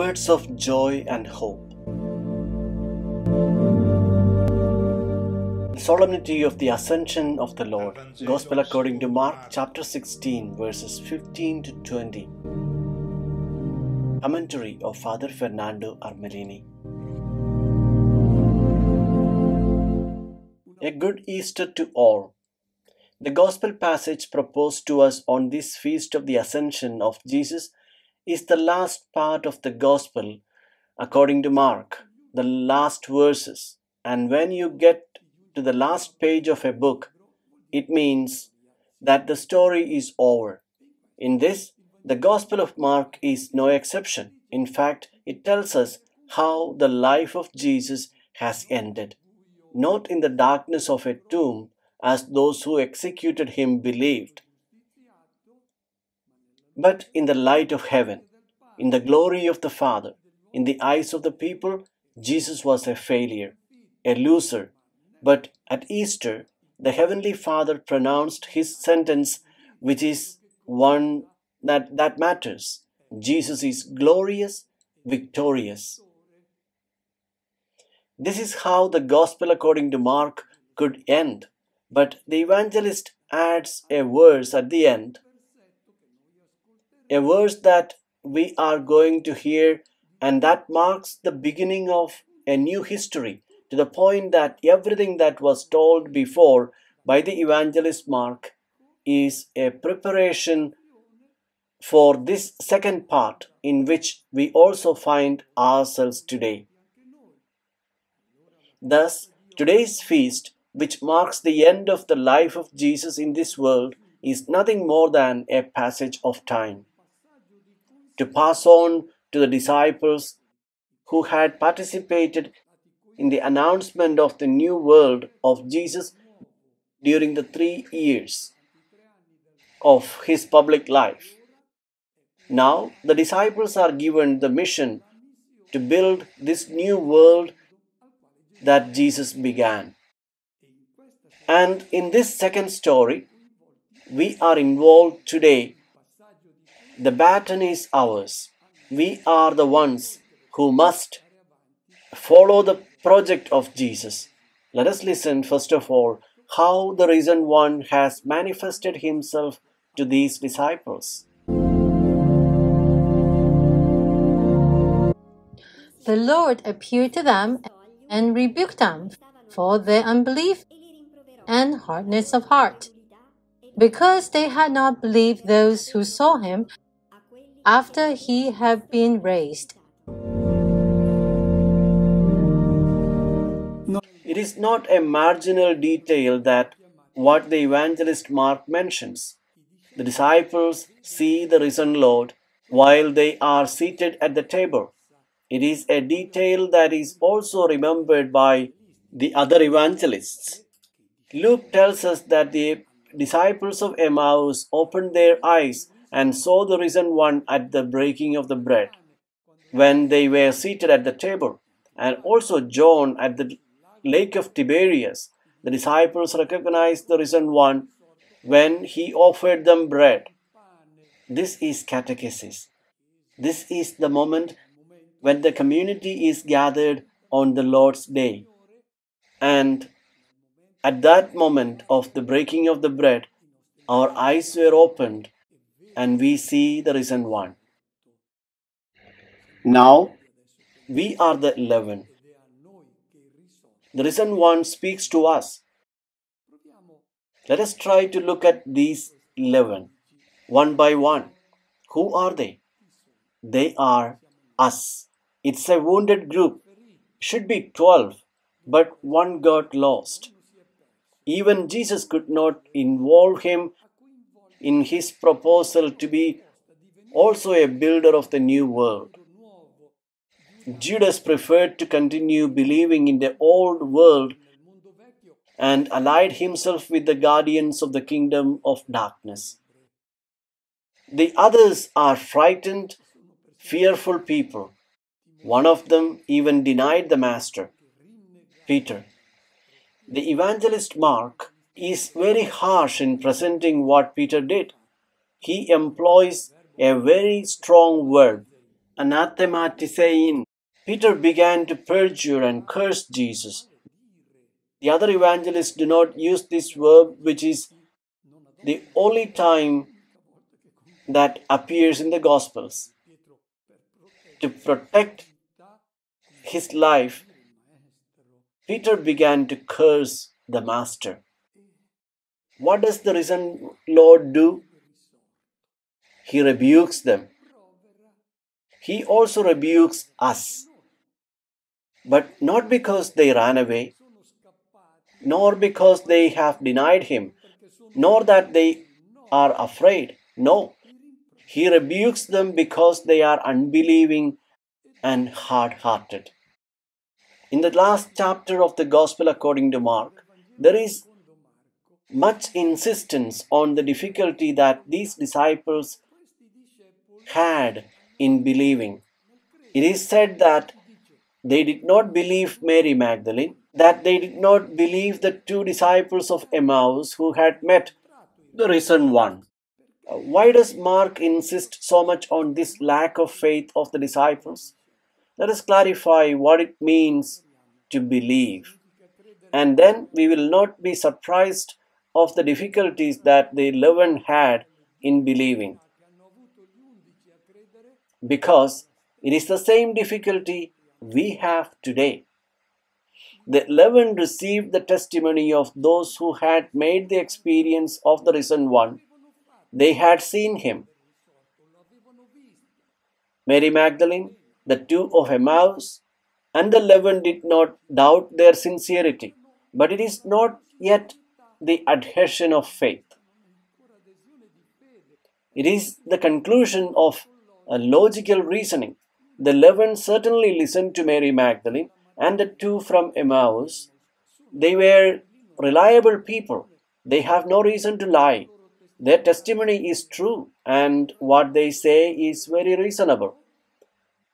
Words of joy and hope. The solemnity of the ascension of the Lord. Gospel according to Mark chapter 16, verses 15 to 20. Commentary of Father Fernando Armellini. A good Easter to all. The Gospel passage proposed to us on this feast of the Ascension of Jesus is the last part of the Gospel according to Mark, the last verses. And when you get to the last page of a book, it means that the story is over. In this, the Gospel of Mark is no exception. In fact, it tells us how the life of Jesus has ended, not in the darkness of a tomb, as those who executed him believed, but in the light of heaven, in the glory of the Father. In the eyes of the people, Jesus was a failure, a loser. But at Easter, the Heavenly Father pronounced his sentence, which is one that, that matters. Jesus is glorious, victorious. This is how the Gospel according to Mark could end. But the evangelist adds a verse at the end, a verse that we are going to hear, and that marks the beginning of a new history to the point that everything that was told before by the evangelist Mark is a preparation for this second part in which we also find ourselves today. Thus, today's feast, which marks the end of the life of Jesus in this world, is nothing more than a passage of time. To pass on to the disciples who had participated in the announcement of the new world of Jesus during the three years of his public life. Now, the disciples are given the mission to build this new world that Jesus began. And in this second story, we are involved today. The baton is ours. We are the ones who must follow the project of Jesus. Let us listen, first of all, how the risen one has manifested himself to these disciples. The Lord appeared to them and rebuked them for their unbelief and hardness of heart, because they had not believed those who saw him after he had been raised. It is not a marginal detail that what the evangelist Mark mentions. The disciples see the risen Lord while they are seated at the table. It is a detail that is also remembered by the other evangelists. Luke tells us that the disciples of Emmaus opened their eyes and saw the risen one at the breaking of the bread when they were seated at the table, and also John at the lake of Tiberias. The disciples recognized the risen one when he offered them bread. This is catechesis. This is the moment when the community is gathered on the Lord's day. And at that moment of the breaking of the bread, our eyes were opened and we see the risen one. Now, we are the eleven. The risen one speaks to us. Let us try to look at these eleven, one by one. Who are they? They are us. It's a wounded group. Should be 12, but one got lost. Even Jesus could not involve him in his proposal to be also a builder of the new world. Judas preferred to continue believing in the old world and allied himself with the guardians of the kingdom of darkness. The others are frightened, fearful people. One of them even denied the Master, Peter. The evangelist Mark is very harsh in presenting what Peter did. He employs a very strong word anathematisein. Peter began to perjure and curse Jesus. The other evangelists do not use this verb, which is the only time that appears in the Gospels. To protect his life, Peter began to curse the Master. What does the risen Lord do? He rebukes them. He also rebukes us. But not because they ran away, nor because they have denied him, nor that they are afraid. No, he rebukes them because they are unbelieving and hard hearted. In the last chapter of the Gospel according to Mark, there is much insistence on the difficulty that these disciples had in believing. It is said that they did not believe Mary Magdalene, that they did not believe the two disciples of Emmaus who had met the risen one. Why does Mark insist so much on this lack of faith of the disciples? Let us clarify what it means to believe. And then we will not be surprised of the difficulties that the eleven had in believing. Because it is the same difficulty we have today. The eleven received the testimony of those who had made the experience of the risen one. They had seen him. Mary Magdalene, the two of Emmaus, and the eleven did not doubt their sincerity. But it is not yet the adhesion of faith. It is the conclusion of a logical reasoning. The eleven certainly listened to Mary Magdalene and the two from Emmaus. They were reliable people. They have no reason to lie. Their testimony is true, and what they say is very reasonable.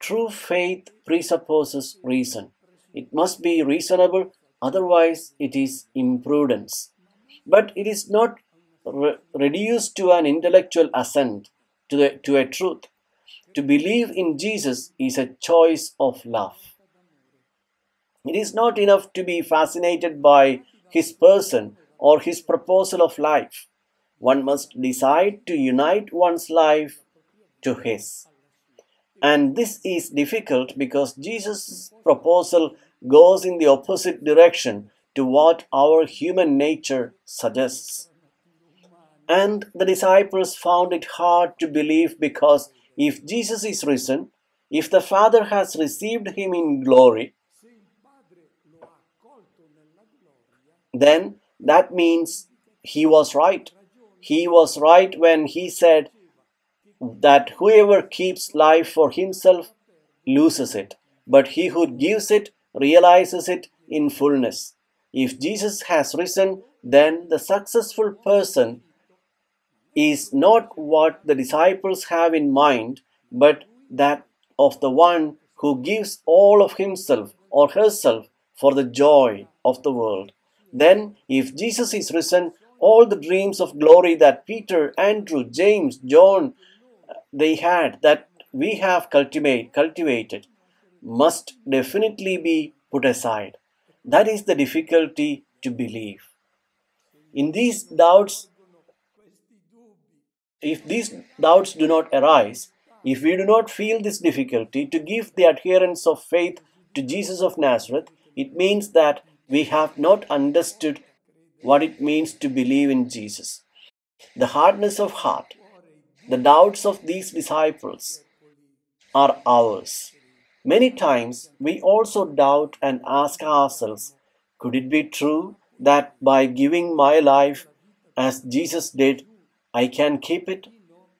True faith presupposes reason. It must be reasonable, otherwise, it is imprudence. But it is not re- reduced to an intellectual assent to, the, to a truth. To believe in Jesus is a choice of love. It is not enough to be fascinated by his person or his proposal of life. One must decide to unite one's life to his. And this is difficult because Jesus' proposal goes in the opposite direction to what our human nature suggests. And the disciples found it hard to believe because if Jesus is risen, if the Father has received him in glory, then that means he was right. He was right when he said that whoever keeps life for himself loses it, but he who gives it realizes it in fullness. If Jesus has risen, then the successful person is not what the disciples have in mind, but that of the one who gives all of himself or herself for the joy of the world. Then, if Jesus is risen, all the dreams of glory that Peter, Andrew, James, John, they had, that we have cultivate, cultivated, must definitely be put aside. That is the difficulty to believe. In these doubts, if these doubts do not arise, if we do not feel this difficulty to give the adherence of faith to Jesus of Nazareth, it means that we have not understood what it means to believe in Jesus. The hardness of heart, the doubts of these disciples are ours. Many times we also doubt and ask ourselves could it be true that by giving my life as Jesus did, I can keep it?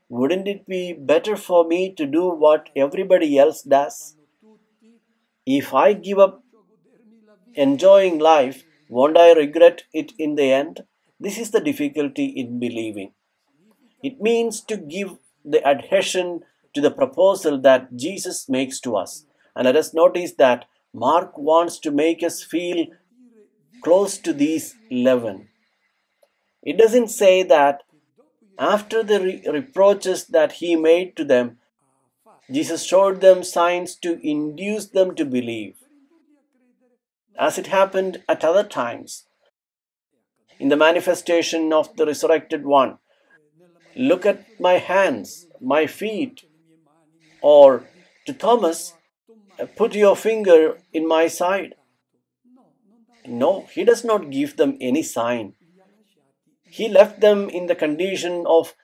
Wouldn't it be better for me to do what everybody else does? If I give up enjoying life, won't I regret it in the end? This is the difficulty in believing. It means to give the adhesion to the proposal that Jesus makes to us. And let us notice that Mark wants to make us feel close to these 11. It doesn't say that after the re- reproaches that he made to them, Jesus showed them signs to induce them to believe, as it happened at other times in the manifestation of the resurrected one. Look at my hands, my feet, or to Thomas, put your finger in my side. No, he does not give them any sign. He left them in the condition of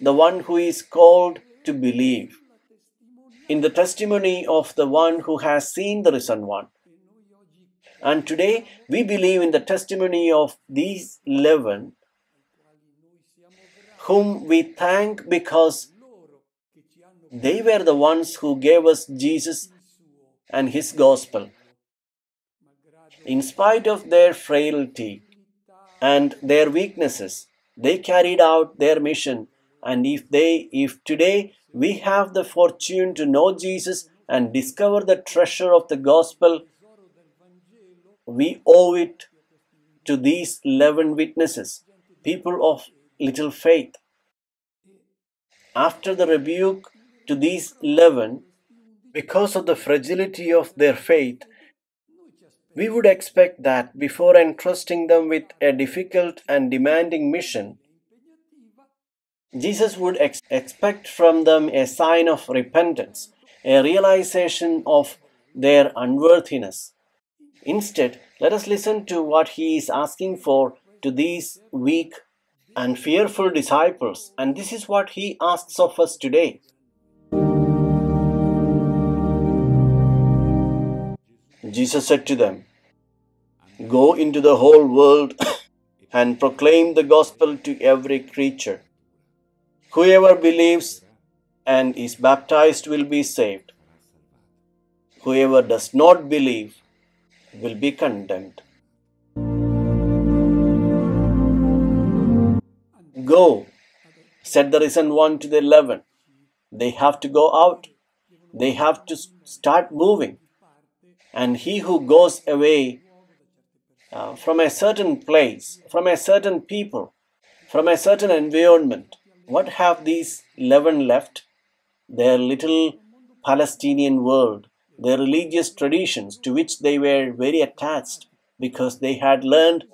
the one who is called to believe, in the testimony of the one who has seen the risen one. And today we believe in the testimony of these eleven, whom we thank because they were the ones who gave us Jesus and His gospel. In spite of their frailty and their weaknesses, they carried out their mission. And if they, if today we have the fortune to know Jesus and discover the treasure of the gospel, we owe it to these 11 witnesses, people of little faith. After the rebuke to these 11, because of the fragility of their faith, we would expect that before entrusting them with a difficult and demanding mission, Jesus would ex- expect from them a sign of repentance, a realization of their unworthiness. Instead, let us listen to what he is asking for to these weak and fearful disciples, and this is what he asks of us today. Jesus said to them, Go into the whole world and proclaim the gospel to every creature. Whoever believes and is baptized will be saved. Whoever does not believe will be condemned. Go, said the risen one to the eleven. They have to go out. They have to start moving. And he who goes away uh, from a certain place, from a certain people, from a certain environment, what have these 11 left? Their little Palestinian world, their religious traditions to which they were very attached because they had learned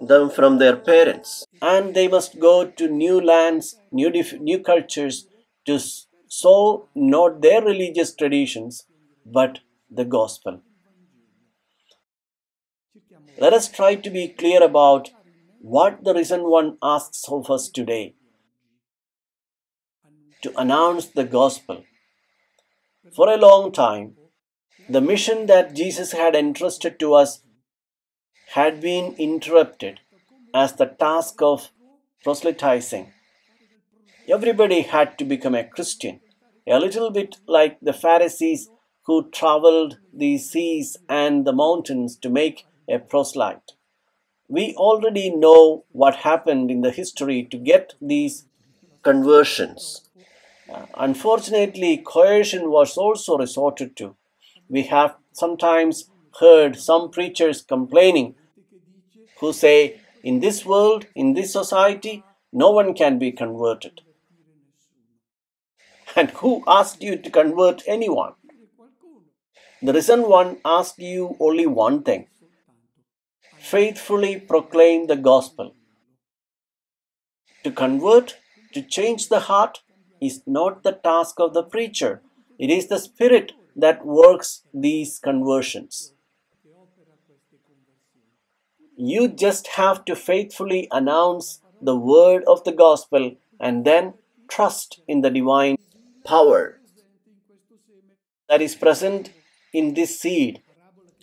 them from their parents. And they must go to new lands, new, new cultures to sow not their religious traditions but the gospel. Let us try to be clear about what the risen one asks of us today to announce the gospel. For a long time, the mission that Jesus had entrusted to us had been interrupted as the task of proselytizing. Everybody had to become a Christian, a little bit like the Pharisees who traveled the seas and the mountains to make a proselyte. We already know what happened in the history to get these conversions. Uh, unfortunately, coercion was also resorted to. We have sometimes heard some preachers complaining who say, in this world, in this society, no one can be converted. And who asked you to convert anyone? The risen one asked you only one thing faithfully proclaim the gospel. To convert, to change the heart, is not the task of the preacher. It is the Spirit that works these conversions. You just have to faithfully announce the word of the gospel and then trust in the divine power that is present in this seed.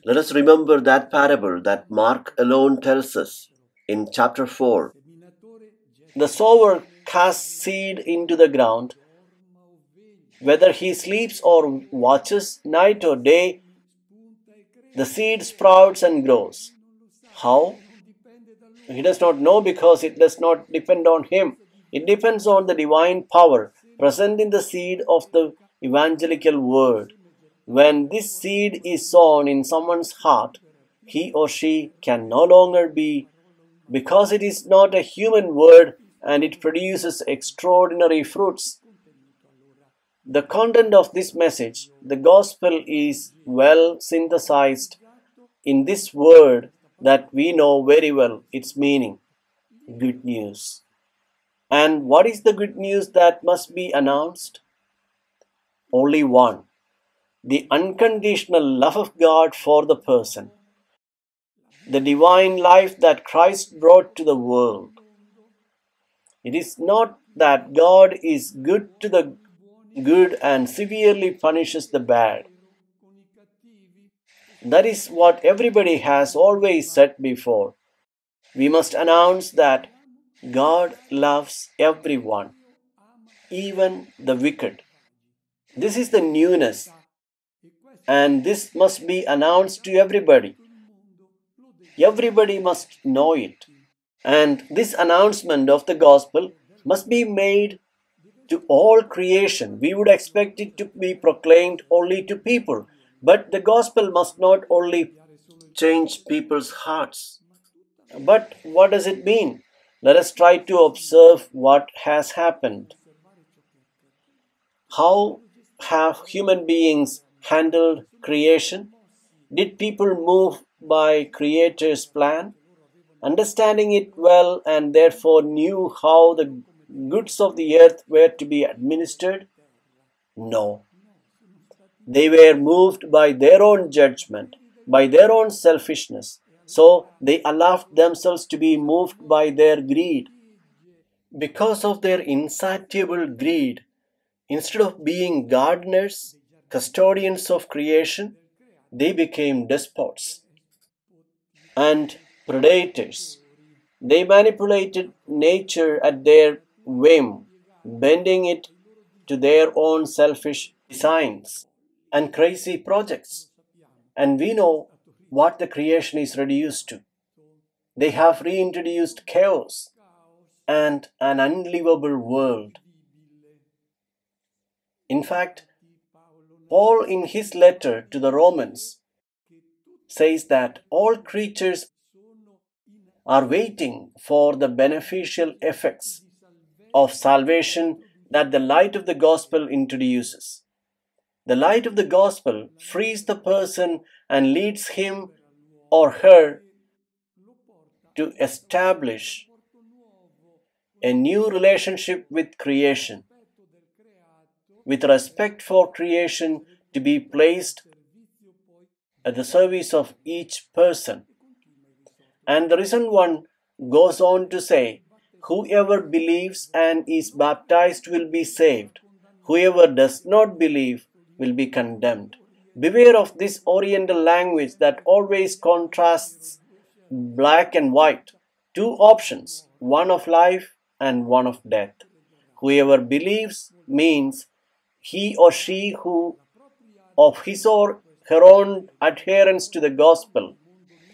Let us remember that parable that Mark alone tells us in chapter 4. The sower casts seed into the ground. Whether he sleeps or watches night or day, the seed sprouts and grows. How? He does not know because it does not depend on him. It depends on the divine power present in the seed of the evangelical word. When this seed is sown in someone's heart, he or she can no longer be, because it is not a human word and it produces extraordinary fruits. the content of this message, the gospel is well synthesized in this word that we know very well its meaning good news. And what is the good news that must be announced? Only one the unconditional love of God for the person, the divine life that Christ brought to the world. It is not that God is good to the good and severely punishes the bad. That is what everybody has always said before. We must announce that God loves everyone, even the wicked. This is the newness, and this must be announced to everybody. Everybody must know it. And this announcement of the gospel must be made to all creation. We would expect it to be proclaimed only to people. But the gospel must not only change people's hearts. But what does it mean? Let us try to observe what has happened. How have human beings handled creation? Did people move by Creator's plan? Understanding it well and therefore knew how the goods of the earth were to be administered? No. They were moved by their own judgment, by their own selfishness. So they allowed themselves to be moved by their greed. Because of their insatiable greed, instead of being gardeners, custodians of creation, they became despots and predators. They manipulated nature at their whim, bending it to their own selfish designs and crazy projects. And we know what the creation is reduced to. They have reintroduced chaos and an unlivable world. In fact, Paul, in his letter to the Romans, says that all creatures are waiting for the beneficial effects of salvation that the light of the gospel introduces. The light of the gospel frees the person and leads him or her to establish a new relationship with creation, with respect for creation to be placed at the service of each person. And the risen one goes on to say, Whoever believes and is baptized will be saved. Whoever does not believe will be condemned. Beware of this oriental language that always contrasts black and white. Two options, one of life and one of death. Whoever believes means he or she who, of his or her own adherence to the gospel,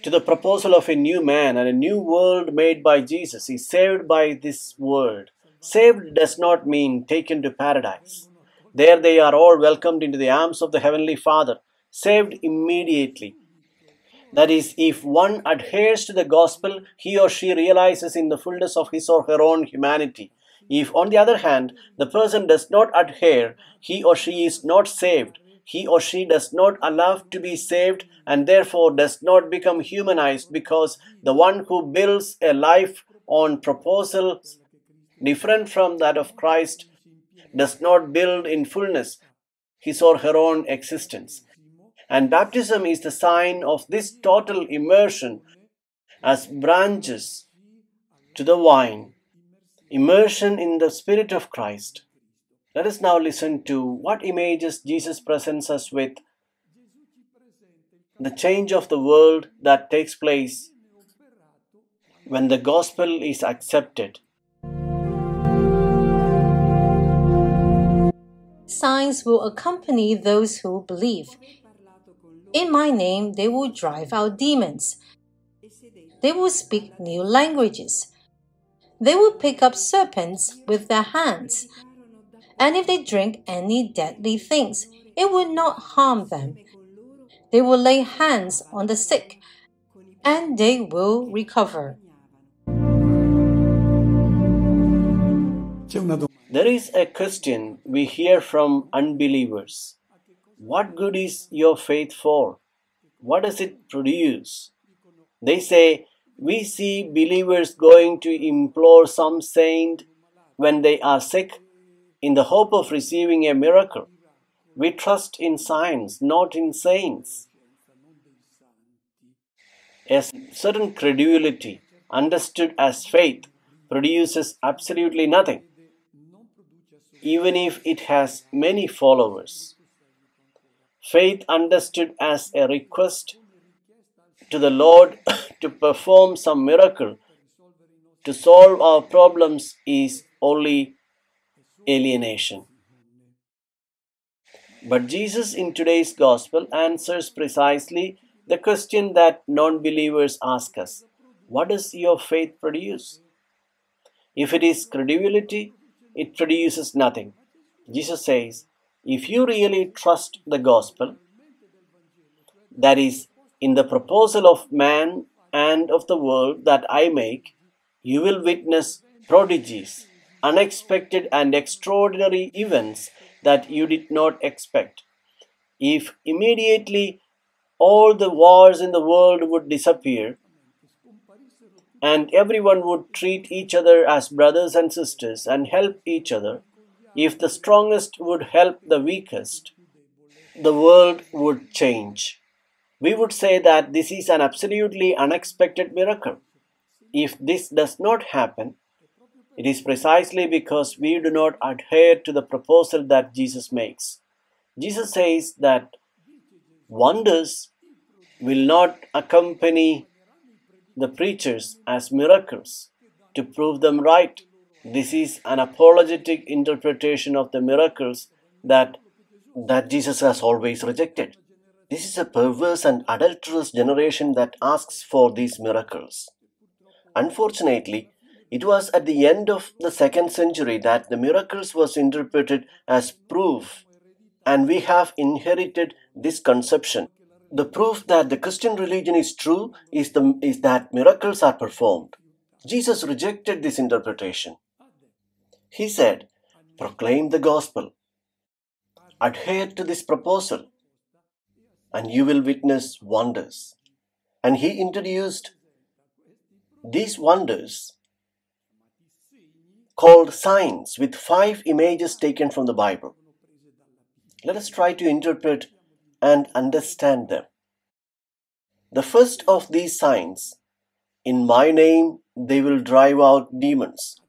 to the proposal of a new man and a new world made by Jesus, is saved by this word. Saved does not mean taken to paradise. There they are all welcomed into the arms of the Heavenly Father, saved immediately. That is, if one adheres to the gospel, he or she realizes in the fullness of his or her own humanity. If, on the other hand, the person does not adhere, he or she is not saved. He or she does not allow to be saved and therefore does not become humanized because the one who builds a life on proposals different from that of Christ does not build in fullness his or her own existence. And baptism is the sign of this total immersion as branches to the vine, immersion in the Spirit of Christ. Let us now listen to what images Jesus presents us with the change of the world that takes place when the gospel is accepted. Signs will accompany those who believe. In my name, they will drive out demons. They will speak new languages. They will pick up serpents with their hands. And if they drink any deadly things, it will not harm them. They will lay hands on the sick, and they will recover. There is a question we hear from unbelievers What good is your faith for? What does it produce? They say, We see believers going to implore some saint when they are sick in the hope of receiving a miracle. We trust in science, not in saints. A certain credulity, understood as faith, produces absolutely nothing, even if it has many followers. Faith, understood as a request to the Lord to perform some miracle to solve our problems, is only alienation. But Jesus in today's gospel answers precisely the question that non believers ask us What does your faith produce? If it is credibility, it produces nothing. Jesus says, If you really trust the gospel, that is, in the proposal of man and of the world that I make, you will witness prodigies, unexpected and extraordinary events that you did not expect. If immediately all the wars in the world would disappear and everyone would treat each other as brothers and sisters and help each other, if the strongest would help the weakest, the world would change. We would say that this is an absolutely unexpected miracle. If this does not happen, it is precisely because we do not adhere to the proposal that Jesus makes. Jesus says that wonders will not accompany the preachers as miracles to prove them right. This is an apologetic interpretation of the miracles that that Jesus has always rejected. This is a perverse and adulterous generation that asks for these miracles. Unfortunately, it was at the end of the second century that the miracles was interpreted as proof and we have inherited this conception. The proof that the Christian religion is true is, the, is that miracles are performed. Jesus rejected this interpretation. He said, Proclaim the gospel, adhere to this proposal, and you will witness wonders. And he introduced these wonders called signs with five images taken from the Bible. Let us try to interpret and understand them. The first of these signs, in my name they will drive out demons.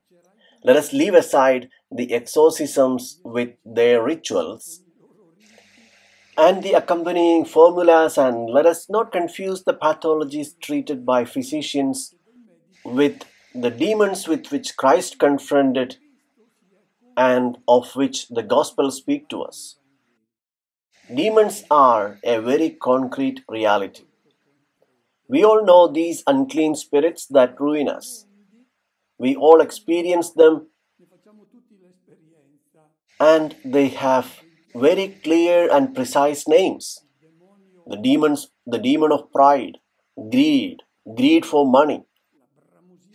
Let us leave aside the exorcisms with their rituals and the accompanying formulas, and let us not confuse the pathologies treated by physicians with the demons with which Christ confronted and of which the Gospels speak to us. Demons are a very concrete reality. We all know these unclean spirits that ruin us. We all experience them and they have very clear and precise names. The demons, the demon of pride, greed, greed for money,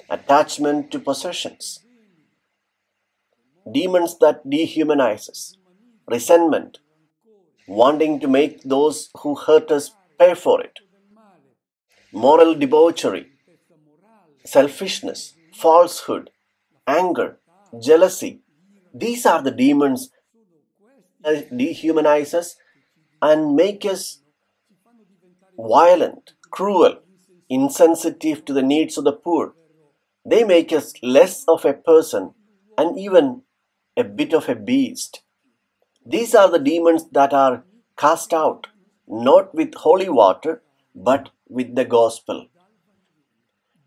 attachment to possessions, demons that dehumanize us, resentment, wanting to make those who hurt us pay for it, moral debauchery, selfishness, falsehood, anger, jealousy. These are the demons dehumanize us and make us violent, cruel, insensitive to the needs of the poor. They make us less of a person and even a bit of a beast. These are the demons that are cast out, not with holy water, but with the gospel.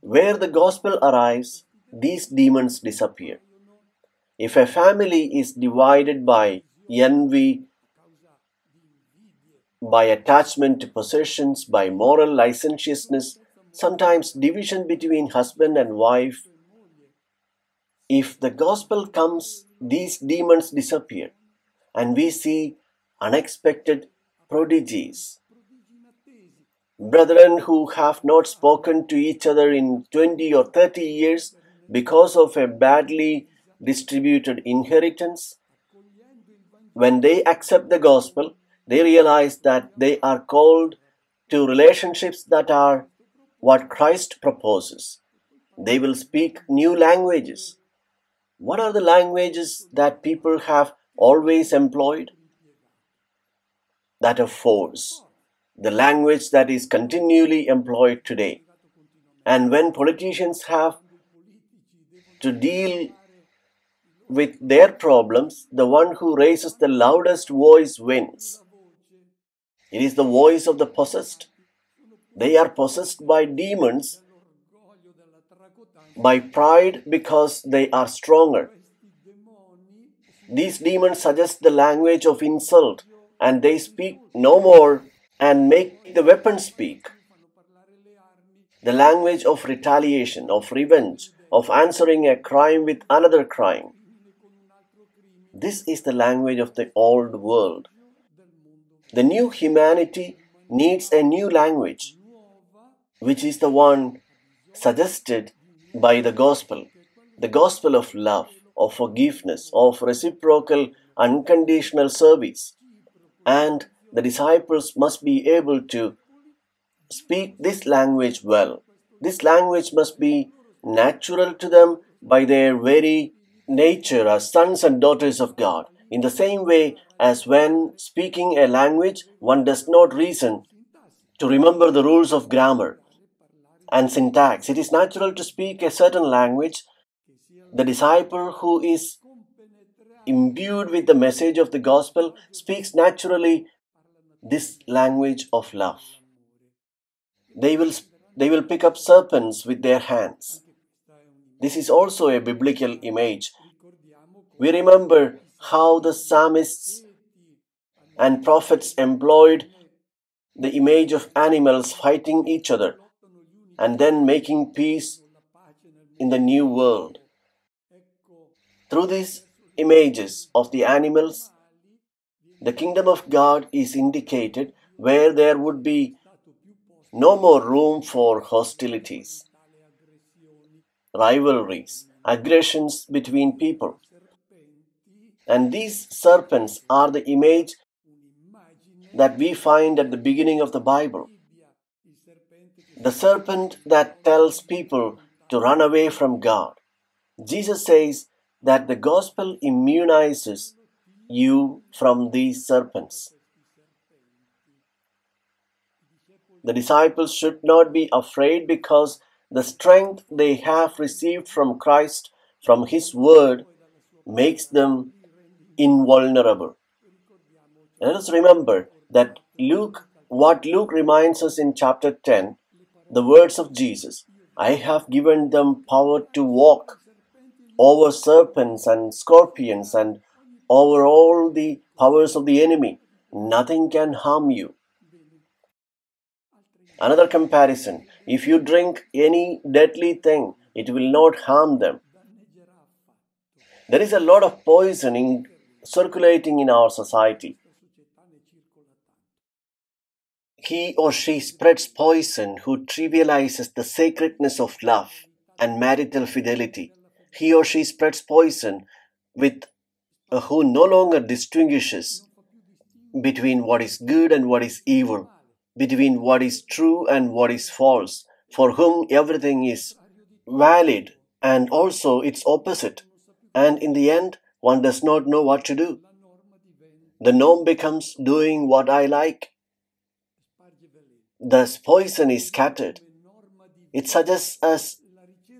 Where the gospel arrives, these demons disappear. If a family is divided by envy, by attachment to possessions, by moral licentiousness, sometimes division between husband and wife, if the gospel comes, these demons disappear and we see unexpected prodigies. Brethren who have not spoken to each other in 20 or 30 years because of a badly distributed inheritance. When they accept the gospel, they realize that they are called to relationships that are what Christ proposes. They will speak new languages. What are the languages that people have always employed? That of force, the language that is continually employed today. And when politicians have to deal with their problems, the one who raises the loudest voice wins. It is the voice of the possessed. They are possessed by demons, by pride because they are stronger. These demons suggest the language of insult and they speak no more and make the weapon speak. The language of retaliation, of revenge, of answering a crime with another crime. This is the language of the old world. The new humanity needs a new language, which is the one suggested by the gospel the gospel of love, of forgiveness, of reciprocal, unconditional service. And the disciples must be able to speak this language well. This language must be natural to them by their very nature as sons and daughters of God. In the same way as when speaking a language, one does not reason to remember the rules of grammar and syntax. It is natural to speak a certain language. The disciple who is imbued with the message of the gospel speaks naturally this language of love. They will, they will pick up serpents with their hands. This is also a biblical image. We remember how the psalmists and prophets employed the image of animals fighting each other and then making peace in the new world. Through these images of the animals, the kingdom of God is indicated where there would be no more room for hostilities rivalries, aggressions between people. And these serpents are the image that we find at the beginning of the Bible. The serpent that tells people to run away from God. Jesus says that the gospel immunizes you from these serpents. The disciples should not be afraid because the strength they have received from Christ, from His Word, makes them invulnerable. Let us remember that Luke, what Luke reminds us in chapter 10, the words of Jesus I have given them power to walk over serpents and scorpions and over all the powers of the enemy. Nothing can harm you. Another comparison if you drink any deadly thing, it will not harm them. There is a lot of poisoning circulating in our society. He or she spreads poison who trivializes the sacredness of love and marital fidelity. He or she spreads poison with uh, who no longer distinguishes between what is good and what is evil between what is true and what is false, for whom everything is valid and also its opposite, and in the end, one does not know what to do. The norm becomes doing what I like. Thus, poison is scattered. It suggests as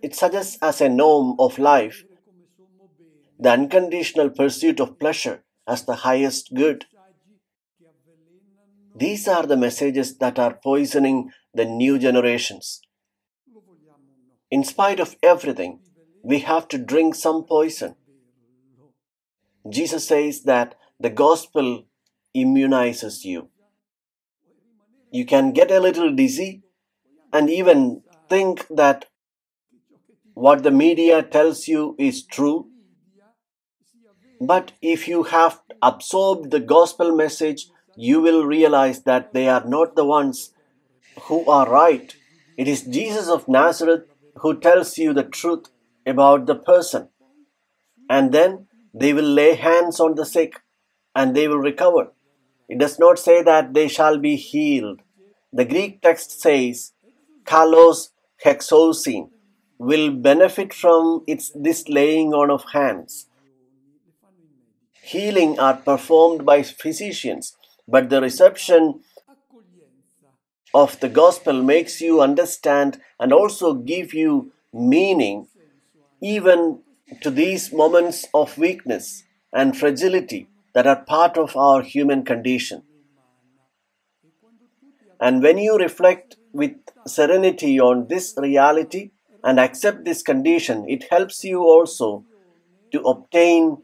it suggests as a norm of life the unconditional pursuit of pleasure as the highest good. These are the messages that are poisoning the new generations. In spite of everything, we have to drink some poison. Jesus says that the gospel immunizes you. You can get a little dizzy and even think that what the media tells you is true. But if you have absorbed the gospel message you will realize that they are not the ones who are right. It is Jesus of Nazareth who tells you the truth about the person. and then they will lay hands on the sick and they will recover. It does not say that they shall be healed. The Greek text says, kalos hexousin, will benefit from its this laying on of hands. Healing are performed by physicians, but the reception of the gospel makes you understand and also give you meaning even to these moments of weakness and fragility that are part of our human condition. And when you reflect with serenity on this reality and accept this condition, it helps you also to obtain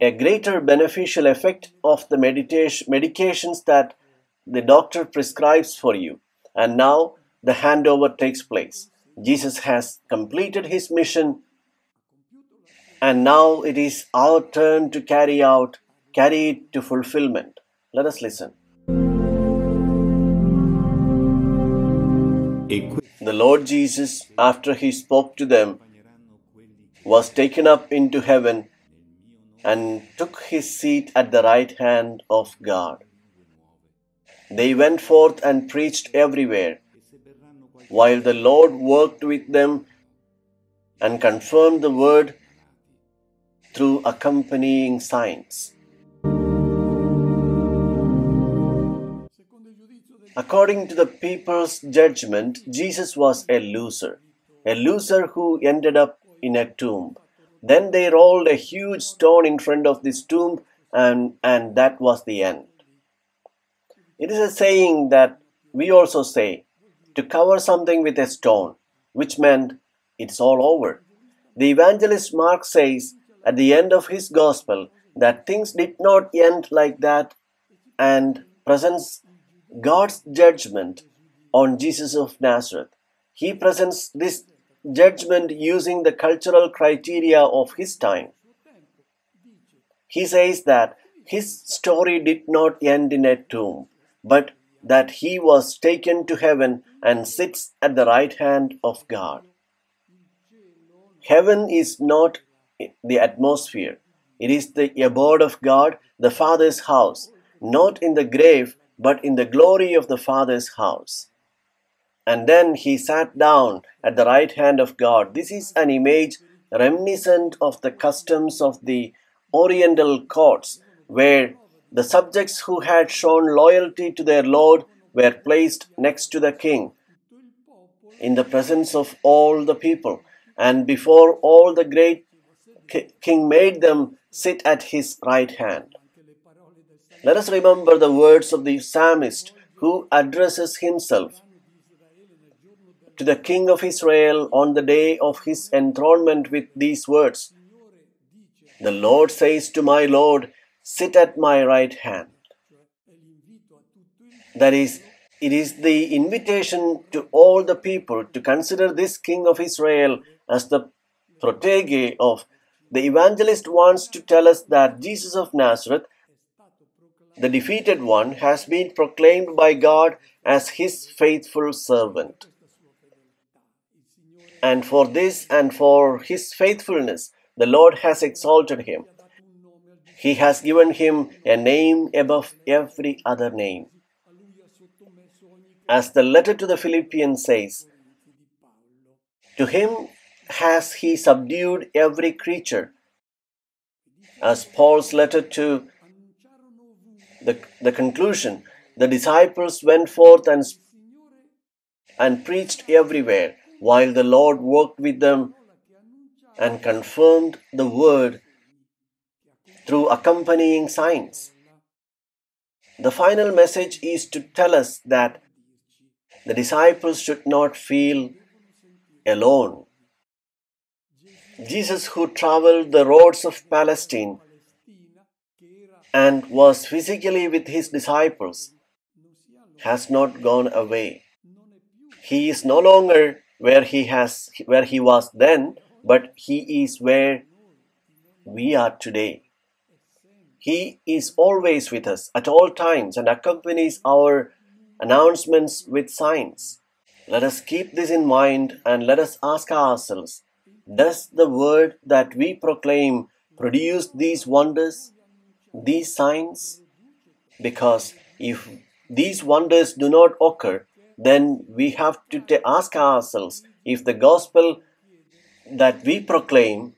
a greater beneficial effect of the meditation medications that the doctor prescribes for you. And now the handover takes place. Jesus has completed his mission and now it is our turn to carry out carry it to fulfillment. Let us listen. The Lord Jesus, after he spoke to them, was taken up into heaven and took his seat at the right hand of God. They went forth and preached everywhere, while the Lord worked with them and confirmed the word through accompanying signs. According to the people's judgment, Jesus was a loser, a loser who ended up in a tomb. Then they rolled a huge stone in front of this tomb, and, and that was the end. It is a saying that we also say to cover something with a stone, which meant it's all over. The evangelist Mark says at the end of his gospel that things did not end like that and presents God's judgment on Jesus of Nazareth. He presents this judgment using the cultural criteria of his time. He says that his story did not end in a tomb, but that he was taken to heaven and sits at the right hand of God. Heaven is not the atmosphere, it is the abode of God, the Father's house, not in the grave, but in the glory of the Father's house. And then he sat down at the right hand of God. This is an image reminiscent of the customs of the Oriental courts, where the subjects who had shown loyalty to their Lord were placed next to the king in the presence of all the people. And before all the great king made them sit at his right hand. Let us remember the words of the psalmist who addresses himself to the king of Israel on the day of his enthronement with these words The Lord says to my Lord, Sit at my right hand. That is, it is the invitation to all the people to consider this king of Israel as the protege of the evangelist wants to tell us that Jesus of Nazareth the defeated one has been proclaimed by God as his faithful servant. And for this and for his faithfulness, the Lord has exalted him. He has given him a name above every other name. As the letter to the Philippians says, To him has he subdued every creature. As Paul's letter to the, the conclusion, the disciples went forth and, and preached everywhere, while the Lord worked with them and confirmed the word through accompanying signs. The final message is to tell us that the disciples should not feel alone. Jesus, who traveled the roads of Palestine, and was physically with his disciples has not gone away. He is no longer where he has where he was then, but he is where we are today. He is always with us at all times and accompanies our announcements with signs. Let us keep this in mind and let us ask ourselves Does the word that we proclaim produce these wonders, these signs? Because if these wonders do not occur, then we have to ask ourselves if the gospel that we proclaim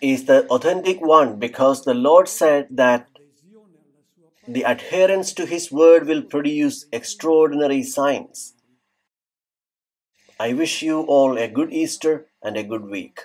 is the authentic one because the Lord said that the adherence to His word will produce extraordinary signs. I wish you all a good Easter and a good week.